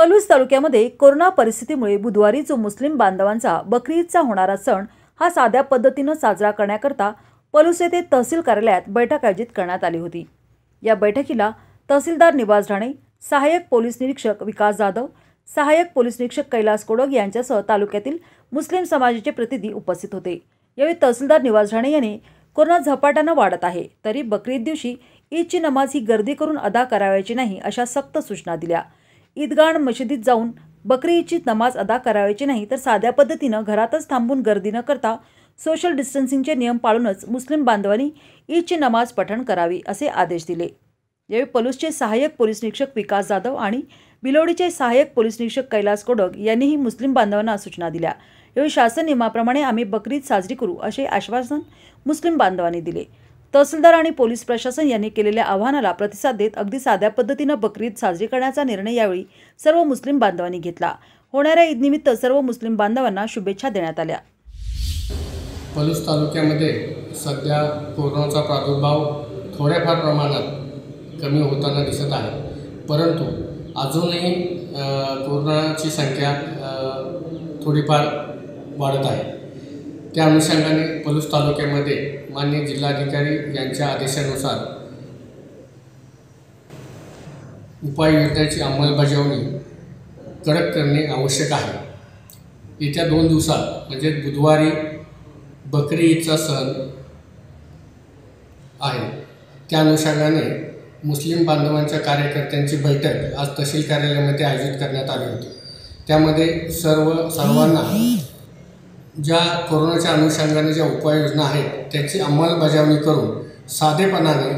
पलूस तालुक्यामध्ये कोरोना परिस्थितीमुळे बुधवारी जो मुस्लिम बांधवांचा बकरी ईदचा होणारा सण हा साध्या पद्धतीनं साजरा करण्याकरता पलूस येथे तहसील कार्यालयात बैठक आयोजित करण्यात आली होती. या बैठकीला तहसीलदार निवास ढाणे सहाय्यक पोलीस निरीक्षक विकास जाधव सहाय्यक पोलीस निरीक्षक कैलास कोडक यांच्यासह तालुक्यातील मुस्लिम समाजाचे प्रतिनिधी उपस्थित होते. यावेळी तहसीलदार निवास ढाणे यांनी कोरोना झपाट्यानं वाढत आहे तरी बकरीद दिवशी ईदची नमाज ही गर्दी करून अदा करावयाची नाही अशा सक्त सूचना दिल्या. ईदगाण मशिदीत जाऊन बकरी ईदची नमाज अदा करावयाची नाही तर साध्या पद्धतीनं घरातच थांबून गर्दी न करता सोशल डिस्टन्सिंगचे नियम पाळूनच मुस्लिम बांधवांनी ईदची नमाज पठण करावी असे आदेश दिले. यावेळी पलूसचे सहाय्यक पोलीस निरीक्षक विकास जाधव आणि बिलोडीचे सहाय्यक पोलीस निरीक्षक कैलास कोडक यांनीही मुस्लिम बांधवांना सूचना दिल्या. यावेळी शासन नियमाप्रमाणे आम्ही बकरीद साजरी करू असे आश्वासन मुस्लिम बांधवांनी दिले. तहसीलदार आणि पोलीस प्रशासन यांनी केलेल्या आव्हानाला प्रतिसाद देत अगदी साध्या पद्धतीनं बकरीद साजरी करण्याचा निर्णय यावेळी सर्व मुस्लिम बांधवांनी घेतला. होणाऱ्या ईदनिमित्त सर्व मुस्लिम बांधवांना शुभेच्छा देण्यात आल्या. पलूस तालुक्यामध्ये सध्या कोरोनाचा प्रादुर्भाव थोड्याफार प्रमाणात कमी होताना दिसत आहे. परंतु अजूनही कोरोनाची संख्या थोडीफार वाढत आहे. त्या अनुषंगाने पलूस तालुक्यामध्ये मान्य जिल्हाधिकारी यांच्या आदेशानुसार उपाययोजनाची अंमलबजावणी कडक करणे आवश्यक आहे. येत्या दोन दिवसात म्हणजे बुधवारी बकरी ईदचा सण आहे. त्या अनुषंगाने मुस्लिम बांधवांच्या कार्यकर्त्यांची बैठक आज तहसील कार्यालयामध्ये आयोजित करण्यात आली होती. त्यामध्ये सर्व सर्वांना ज्या कोरोनाच्या अनुषंगाने ज्या उपाययोजना आहेत त्याची अंमलबजावणी करून साधेपणाने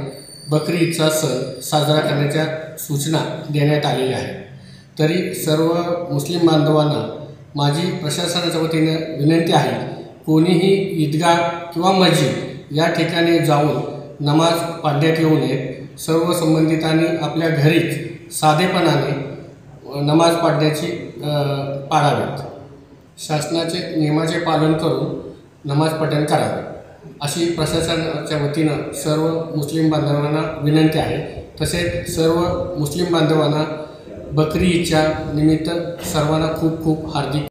बकरी ईदचा सण साजरा करण्याच्या सूचना देण्यात आलेल्या आहेत. तरी सर्व मुस्लिम बांधवांना माझी प्रशासनाच्या वतीनं विनंती आहे कोणीही ईदगाह किंवा मस्जिद या ठिकाणी जाऊन नमाज पाडण्यात येऊ नये. सर्व संबंधितांनी आपल्या घरीच साधेपणाने नमाज पाडण्याची पाळावीत. शासनाचे नियमाचे पालन करून नमाज पठण करावे. अशी प्रशासनाच्या वतीनं सर्व मुस्लिम बांधवांना विनंती आहे. तसेच सर्व मुस्लिम बांधवांना बकरी ईदच्या निमित्त सर्वांना खूप खूप हार्दिक